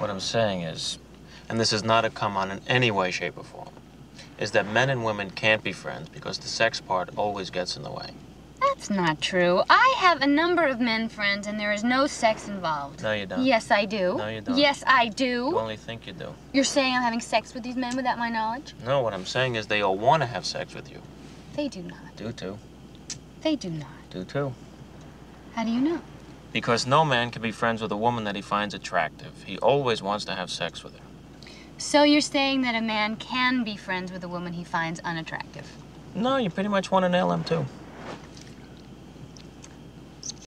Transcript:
What I'm saying is, and this is not a come on in any way, shape, or form, is that men and women can't be friends because the sex part always gets in the way. That's not true. I have a number of men friends and there is no sex involved. No, you don't. Yes, I do. No, you don't. Yes, I You do. only think you do. You're saying I'm having sex with these men without my knowledge? No, what I'm saying is they all want to have sex with you. They do not. Do too. They do not. Do too. How do you know? Because no man can be friends with a woman that he finds attractive. He always wants to have sex with her. So you're saying that a man can be friends with a woman he finds unattractive? No, you pretty much want to nail him too.